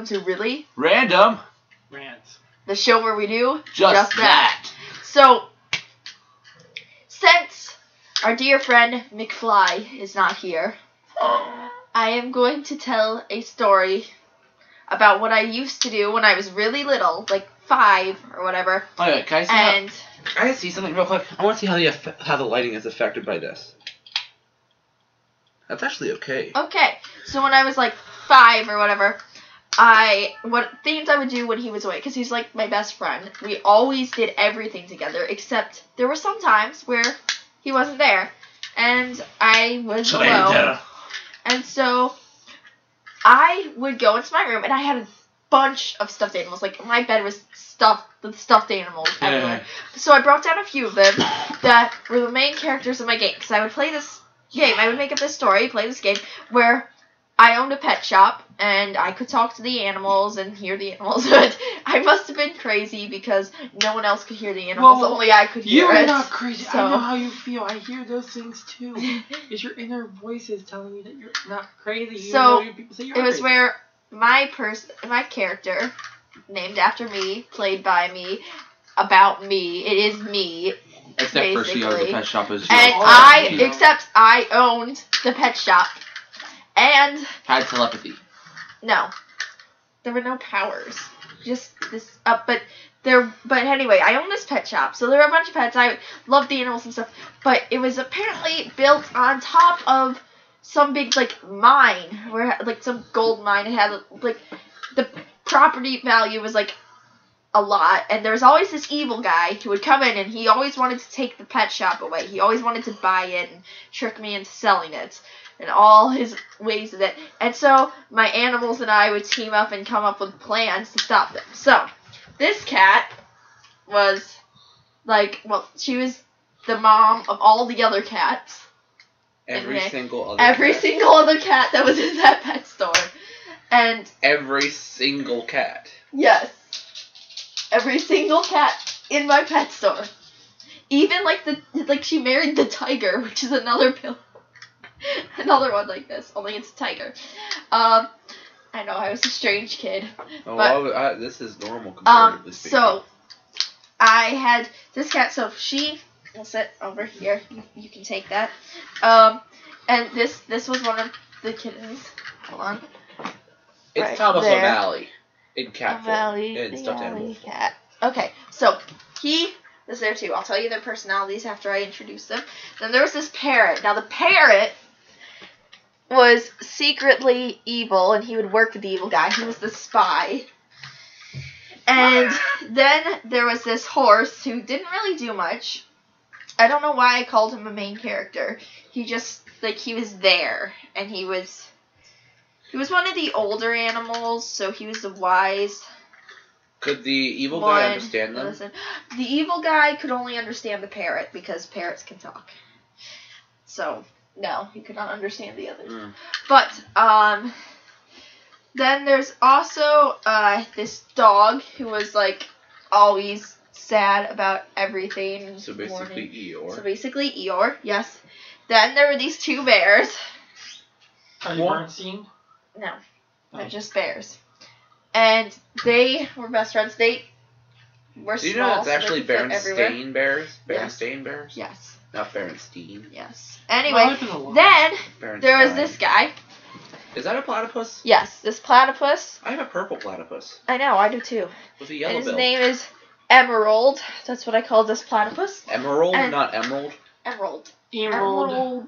welcome to Really, Random. Rants. the show where we do Just, that. So, since our dear friend McFly is not here, I am going to tell a story about what I used to do when I was really little, like five or whatever, Oh, yeah, can I see how, Can I see something real quick? I want to see how the how the lighting is affected by this. That's actually okay. Okay, so when I was like five or whatever, I what things I would do when he was away because he's like my best friend. We always did everything together, except there were some times where he wasn't there, and I was alone. And so I would go into my room, and I had a bunch of stuffed animals. Like my bed was stuffed with stuffed animals everywhere. So I brought down a few of them that were the main characters of my game. Because I would play this game, I would make up this story, play this game where I owned a pet shop and I could talk to the animals and hear the animals. But I must have been crazy because no one else could hear the animals. Well, only I could hear You're it. not crazy. So- I know how you feel. I hear those things too. It's your inner voices telling you that you're not crazy. You So, know people say you It was crazy. where my person, my character, named after me, played by me, about me. It is me, Except for she owns the pet shop as well. and Oh, I, you know. except I owned the pet shop, and had telepathy. No, there were no powers. Just this, uh, but there, but anyway, I own this pet shop, so there were a bunch of pets. I loved the animals and stuff, but it was apparently built on top of some big like mine, where like some gold mine. It had like the property value was like a lot, and there was always this evil guy who would come in, and he always wanted to take the pet shop away. He always wanted to buy it and trick me into selling it, and all his ways of it. And so my animals and I would team up and come up with plans to stop them. So this cat was like, well, she was the mom of all the other cats. Every single other Every cat. single other cat that was in that pet store. And Every single cat. Yes. Every single cat in my pet store. Even like the like she married the tiger, which is another pill. another one like this, only it's a tiger. Um I know I was a strange kid. Oh, But- I I- this is normal Um comparatively speaking. so I had this cat so she will sit over here. You, you can take that. Um and this this was one of the kittens. Hold on. it's right Thomas there. O'Malley in cat form. Valley, in stuffed animal. cat. Okay, so he was there too. I'll tell you their personalities after I introduce them. Then there was this parrot. Now the parrot was secretly evil, and he would work with the evil guy. He was the spy. And then there was this horse who didn't really do much. I don't know why I called him a main character. He just like he was there, and he was he was one of the older animals, so he was the wise Could the evil one. guy understand them? Listen, the evil guy could only understand the parrot because parrots can talk. So no, he could not understand the others. Mm. But um, then there's also uh this dog who was like always sad about everything. So basically, mourning. Eeyore. So basically Eeyore, yes. Then there were these two bears. Are you What? Bernstein? No, they're Oh. just bears. And they were best friends. They were Do you small, know that's so they actually could fit everywhere. Berenstain bears? Yes. Bears? Yes, Not Berenstein. yes. Anyway, I've been alive. then Berenstein. there was this guy. Is that a platypus? Yes, this platypus. I have a purple platypus I know, I do too. with a And his bill. name is Emerald. That's what I call this platypus. Emerald, and- not emerald. Emerald. Emerald. Emerald. Emerald.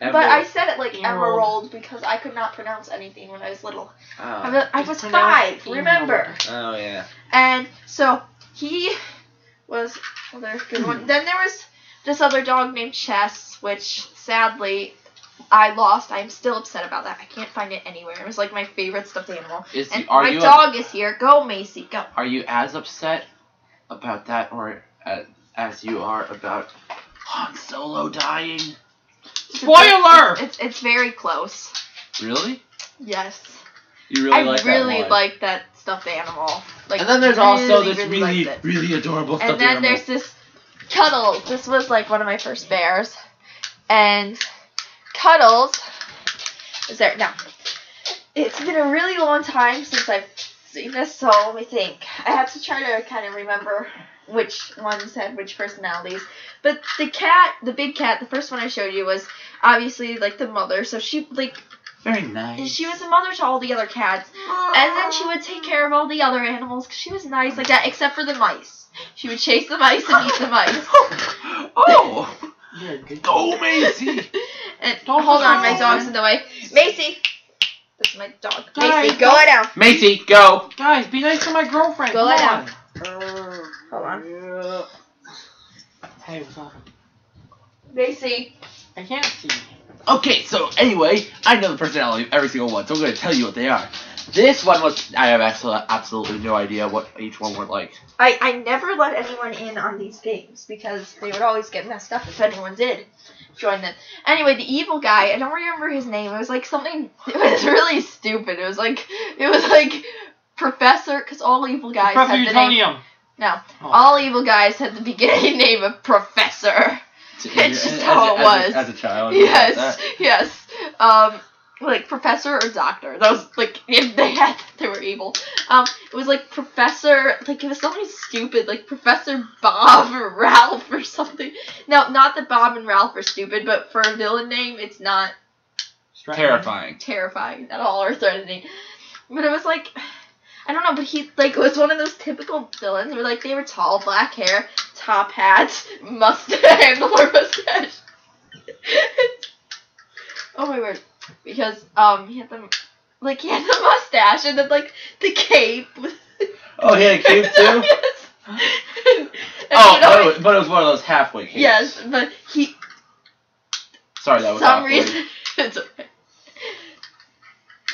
But I said it like Emerald. Emerald because I could not pronounce anything when I was little. Ah. I Oh. was, I was pronounced five, remember? oh yeah. And so he was another good one. Then there was this other dog named Chess, which sadly I lost. I'm still upset about that. I can't find it anywhere. It was like my favorite stuffed animal. Is And my dog is here. Go, Macy, go. are you as upset about that or as, as you are about Han Solo dying? Spoiler! It's it's very close. Really? Yes. You really I like really that one? I really like that stuffed animal. Like and then there's also really, this really really really adorable stuffed animal. And then animal. there's this Cuddles. This was like one of my first bears. And Cuddles is there now. it's been a really long time since I've seen this, so let me think. I have to try to kind of remember which ones had which personalities. But the cat, the big cat, the first one I showed you was obviously like the mother. So she like Very nice. she was a mother to all the other cats, and then she would take care of all the other animals 'cause she was nice like that, except for the mice. She would chase the mice and eat the mice. oh, You're good go Macy. And Don't hold on, my dog's in the way. Macy, this is my dog. Guys, Macy, go lie down. Macy, go. Guys, be nice to my girlfriend. Go lie on. down. Hold on. Hey, what's up? Macy. I can't see. Okay, so anyway, I know the personality of every single one, so I'm going to tell you what they are. This one was I have absolutely, absolutely no idea what each one were like. I, I never let anyone in on these games because they would always get messed up if anyone did join them. Anyway, the evil guy, I don't remember his name. It was like something, it was really stupid. It was like, it was like Professor, because all evil guys Professor had the name. Utonium. No, Oh. all evil guys had the beginning name of Professor. It's just how it as, was. A, as a child. yes, got yes. Um, like professor or doctor. That was like if they had they were evil. Um, it was like professor. Like it was something stupid, like Professor Bob or Ralph or something. No, not that Bob and Ralph are stupid, but for a villain name, it's not Terrifying. terrifying at all or threatening. But it was like. I don't know, but he like was one of those typical villains where like they were tall, black hair, top hats, mustache, handler mustache. oh my word! Because um he had the like he had the mustache and then like the cape. Oh, he had a cape too? yes. And Oh, you know, but it, was, but it was one of those halfway capes. yes, but he Sorry, that was some awkward. reason it's okay.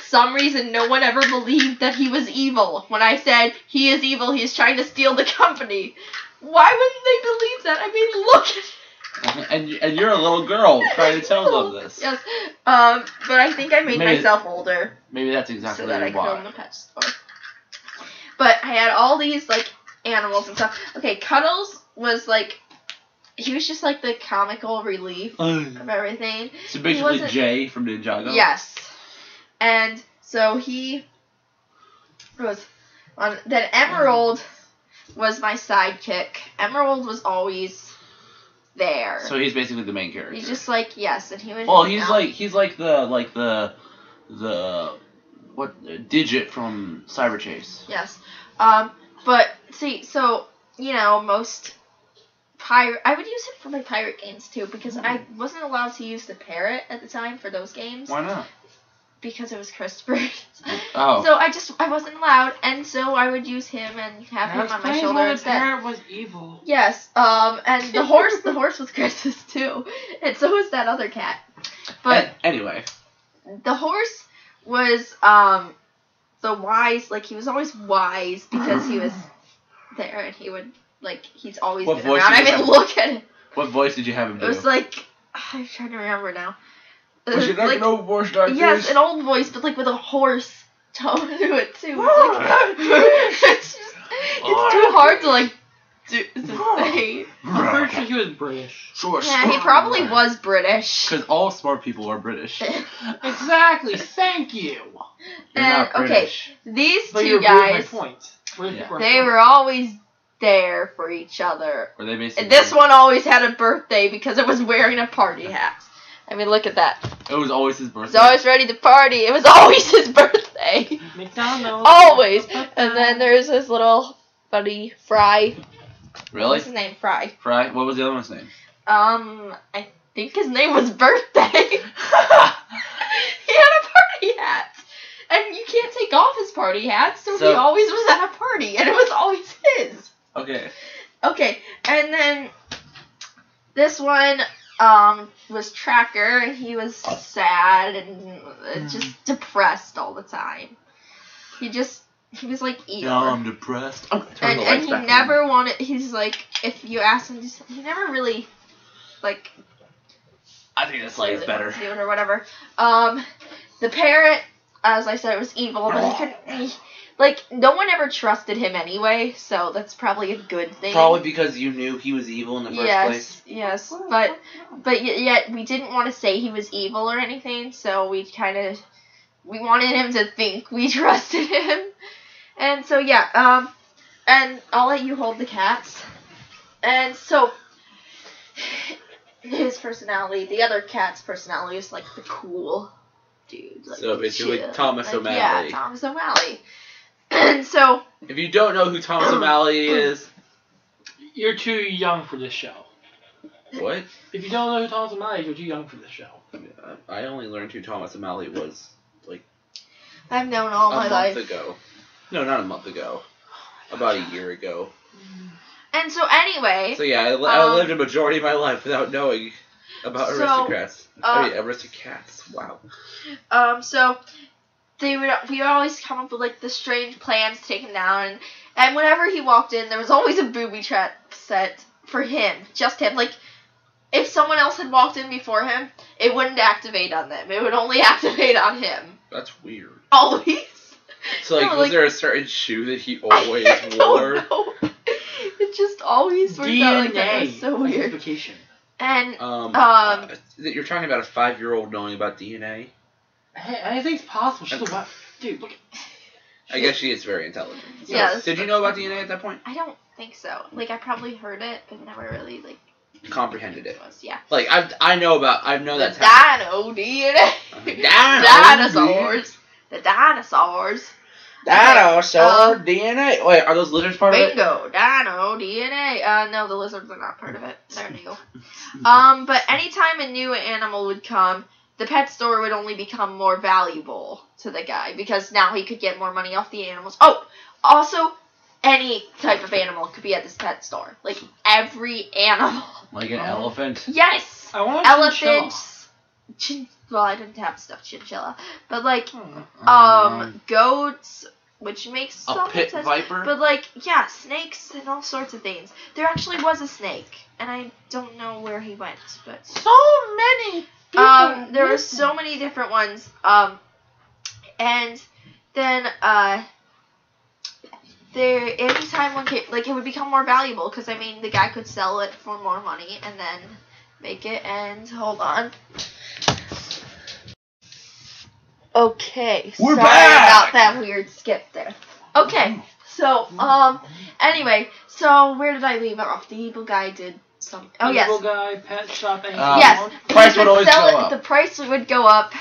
Some reason no one ever believed that he was evil. When I said he is evil, he is trying to steal the company. Why wouldn't they believe that? I mean, look at and and you're a little girl trying to tell them this. Yes. Um, but I think I made Maybe- myself older Maybe that's exactly so that I could own the pet store. But I had all these like animals and stuff. Okay, Cuddles was like he was just like the comical relief of everything. So basically, Jay from Ninjago. Yes. And so he was on then Emerald was my sidekick. Emerald was always there. So he's basically the main character. he's just like yes, and he was Well, he's out. like he's like the like the the what digit from Cyberchase. Yes. Um, but see, so you know, most pirate. I would use it for my pirate games too because I wasn't allowed to use the parrot at the time for those games Why not? Because it was Christopher. Oh, So I just I wasn't allowed, and so I would use him and have him on my Explains shoulder why the instead. parrot was evil. Yes. Um, and the horse, the horse was Chris's too, and so was that other cat. But An- anyway, the horse was um the wise like he was always wise because he was there and he would like he's always What been voice around. I did you mean have? look at it. what voice did you have him It was like I'm trying to remember now. Was it like, like no voice doctor? yes, an old voice, but like with a horse tone to it too. It's, oh, like, it's just it's too hard to like do to say. I'm pretty sure he was British. Sure, Yeah, he probably was British. Because all smart people are British. Exactly. Thank you. You're And, not uh, okay, British. These But two you're proving guys, my point. Yeah. they were always there for each other. Were they basically? And this one always had a birthday because it was wearing a party hat. I mean, look at that. It was always his He birthday. was always ready to party. It was always his birthday. McDonald's. Always. And then there's this little buddy, Fry. really? What's his name? Fry. Fry. What was the other one's name? Um, I think his name was Birthday. he had a party hat. And you can't take off his party hat, so, he always was at a party, and it was always his. okay. Okay, and then this one um was Tracker, and he was sad and uh, just depressed all the time. He just he was like Eeyore. Now I'm depressed. Oh, and and he back on. never wanted. He's like, if you ask him, he never really like I think this light is better. or whatever. Um, the parrot, as I said, it was evil, but he couldn't. He, like no one ever trusted him anyway, so that's probably a good thing. Probably because you knew he was evil in the first yes, place. yes, yes, but but yet we didn't want to say he was evil or anything, so we kind of we wanted him to think we trusted him. And so yeah, um and I'll let you hold the cats. And so his personality, the other cat's personality is like the cool dude. Like, So basically chill. Thomas Like, O'Malley. Yeah, Thomas O'Malley. And so If you don't know who Thomas O'Malley is, You're too young for this show. what? If you don't know who Thomas O'Malley is, you're too young for this show. I, mean, I I only learned who Thomas O'Malley was like. I've known all my life. a my month life. ago. No, not a month ago. About a year ago. And so anyway, So yeah, I, li- I Um, lived a majority of my life without knowing about So, Aristocats. uh, I mean, Aristocats. Wow. Um, so they would we would always come up with like the strange plans to take him down, and, and whenever he walked in, there was always a booby trap set for him, just him. Like if someone else had walked in before him, it wouldn't activate on them. It would only activate on him. That's weird. Always. So like, No, was like- there a certain shoe that he always I wore? don't know. It just always worked out like that. It was so weird. Identification. And Um, Um, uh, that you're talking about a five-year-old knowing about DNA. Hey, anything's possible. She's a what? Dude, look. I guess she is very intelligent. So, Yeah, that's- Did you know about DNA at that point? I don't think so. Like I probably heard it, but never really like Comprehended it. was. Yeah. Like I, I know about. I know the that's dino DNA. Dino dinosaurs. The dinosaurs. Dinosaur Um, DNA. Wait, are those lizards part of it? Bingo. Dino DNA. Uh, no, the lizards are not part of it. They're new. Um, but anytime a new animal would come, the pet store would only become more valuable to the guy because now he could get more money off the animals. Oh, also, any type of animal could be at this pet store. Like every animal. Like an elephant. Yes. I want Elephants. Chin- well, I didn't have stuffed chinchilla, but like Hmm. um, goats, which makes a some pit sense. viper. But like, yeah, snakes and all sorts of things. There actually was a snake, and I don't know where he went, but So many. People um, there were so many different ones. Um, and then uh, there anytime one came, like it would become more valuable because I mean the guy could sell it for more money and then make it. And hold on. Okay, We're sorry back! about that weird skip there. Okay, so um, anyway, so where did I leave off? The evil guy did some. Oh yes, Little guy, pet shop, and Um, yes, price he would always sell go up. The price would go up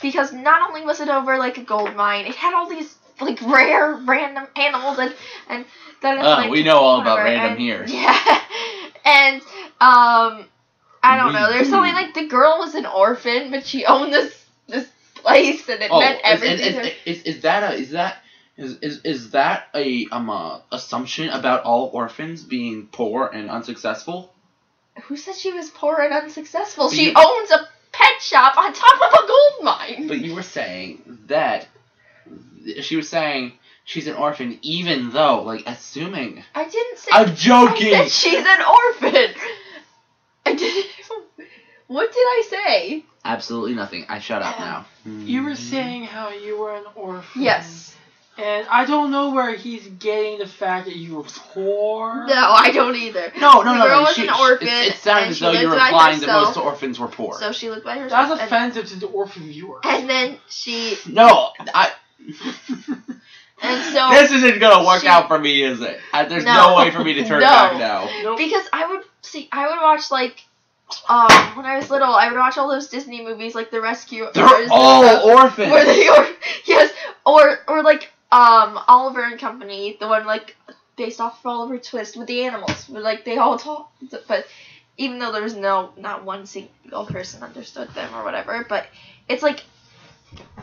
because not only was it over like a gold mine, it had all these like rare random animals and and then it's Oh, like we know all about random and- here. Yeah, and um, I don't We know. There's something like the girl was an orphan, but she owned this this place and it Oh, meant everything. is, to her. is, is, is that a is that is, is, is that a um uh, assumption about all orphans being poor and unsuccessful? Who said she was poor and unsuccessful? But She you- owns a pet shop on top of a gold mine. But you were saying that she was saying she's an orphan, even though like assuming. I didn't say. I'm I joking. said she's an orphan. I didn't. What did I say? Absolutely nothing. I shut up um, now. You were saying how you were an orphan. Yes. And I don't know where he's getting the fact that you were poor. No, I don't either. No, no, The no, girl no. was She, an she- orphan, It, it sounded as though you lived were by implying that herself. most orphans were poor. So she lived by herself. That's and- offensive to the orphan viewer. And then she. no, I. And so. this isn't gonna work she- out for me, is it? I, there's No. no. way for me to turn No. back now. Nope. Because I would see, I would watch like, um, when I was little, I would watch all those Disney movies like The Rescue. They're all orphans. Were they or yes, or or like um Oliver and Company, the one like based off of Oliver Twist with the animals, where like they all talk, but even though there was no not one single person understood them or whatever, but it's like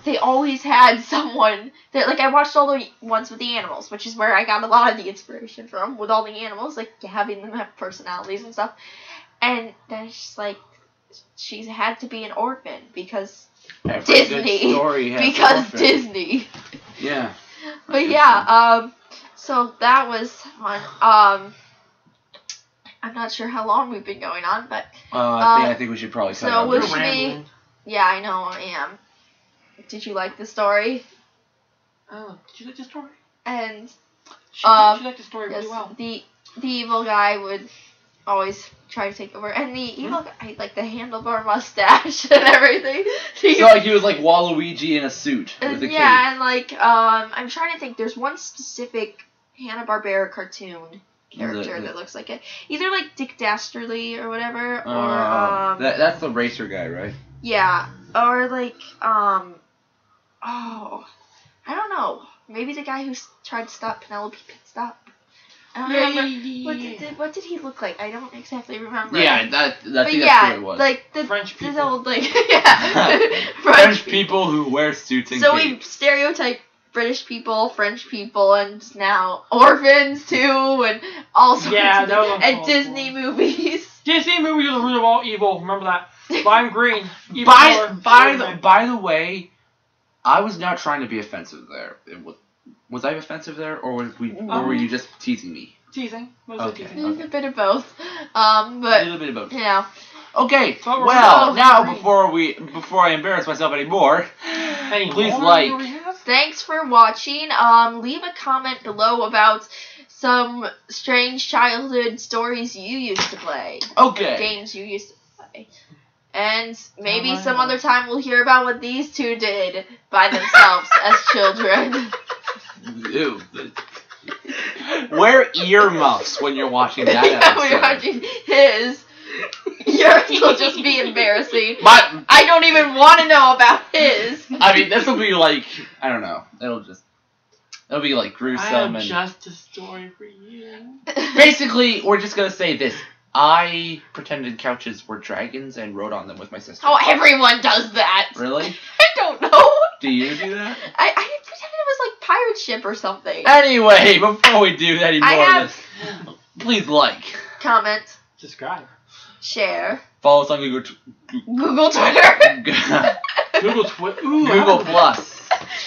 they always had someone that like I watched all the ones with the animals, which is where I got a lot of the inspiration from with all the animals, like having them have personalities and stuff. And then just like she had to be an orphan because Every Disney, because orphan. Disney. Yeah. But yeah, um, so that was fun. Um, I'm not sure how long we've been going on, but Uh, I, think, Uh, I think we should probably cut so it out we'll should be- yeah, I know I am. Did you like the story? Oh, did you like the story? And She, Um, she liked the story yes, really well. the the evil guy would always try to take over. And the evil guy, like the handlebar mustache and everything. He- So like he was like Waluigi in a suit with and a yeah, and like um, I'm trying to think. There's one specific Hanna Barbera cartoon character The- that looks like it. Either like Dick Dastardly or whatever, cape. or Uh, um, that, that's the racer guy, right? yeah, or like um, oh, I don't know. Maybe the guy who s- tried to stop Penelope Pitstop. I don't remember. What did, did- what did he look like? I don't exactly remember. Yeah, that, that I but think yeah, that's who it was. like the French this people. old like yeah, French people who wear suits and So we stereotype British people, French people, and now orphans too, and all sorts Yeah, of that was and uncalled Disney movies. Disney movies are the root of all evil. Remember that. Lime green. Evil By by the by the way, I was not trying to be offensive there. It was, was I offensive there, or was we, or were you just teasing me? teasing. Mostly Okay. teasing. a bit of both, um, A little bit of both. Yeah. Okay, But well all now green. before we before I embarrass myself anymore, Any please more like. do we have? thanks for watching. Um, leave a comment below about some strange childhood stories you used to play. Okay. games you used to play. And maybe Oh, wow. some other time we'll hear about what these two did by themselves as children. Ew. Wear earmuffs when you're watching that yeah, when you're watching his. Yours will just be embarrassing. My, I don't even want to know about his. I mean, this will be like I don't know. It'll just it'll be like I gruesome have and just a story for you. basically we're just gonna say this. I pretended couches were dragons and rode on them with my sister. oh, everyone does that. Really? I don't know. Do you do that? I, I pretended it was like pirate ship or something. Anyway, before we do any more I of this, please like, Comment, Subscribe. share, follow us on Google, t- Google Twitter. Google Twitter. Google Plus.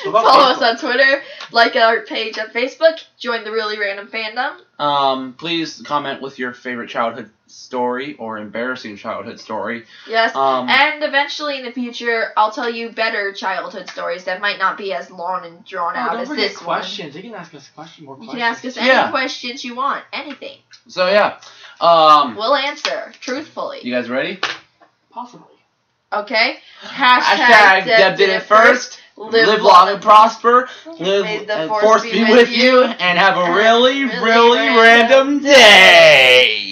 What about Follow us on Twitter, like our page on Facebook, join the Really Random Fandom. Um, please comment with your favorite childhood story or embarrassing childhood story. Yes. Um, and eventually in the future, I'll tell you better childhood stories that might not be as long and drawn Oh, out don't as forget this questions. You can ask us questions. More one. You can ask us any Yeah. questions you want, anything. so yeah. Um, We'll answer truthfully. you guys ready? Possibly. Okay? Hashtag Deb did it first. Live, long and prosper. Live May the and force force be be with with you. you, and have a really, really really random random day.